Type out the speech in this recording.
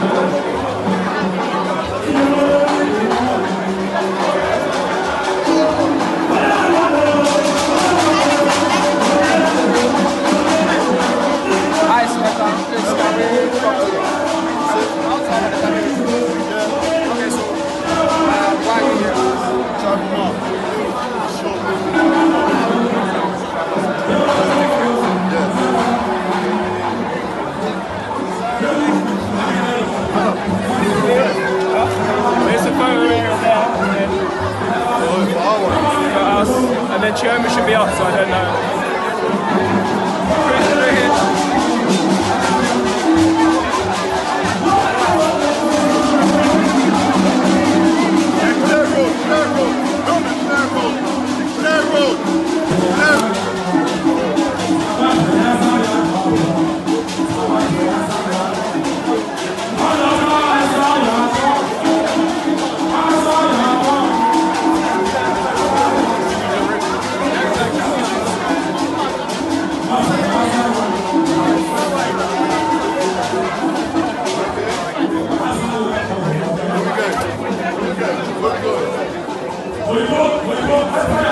There's then Sherman should be off, so I don't know. Let's go.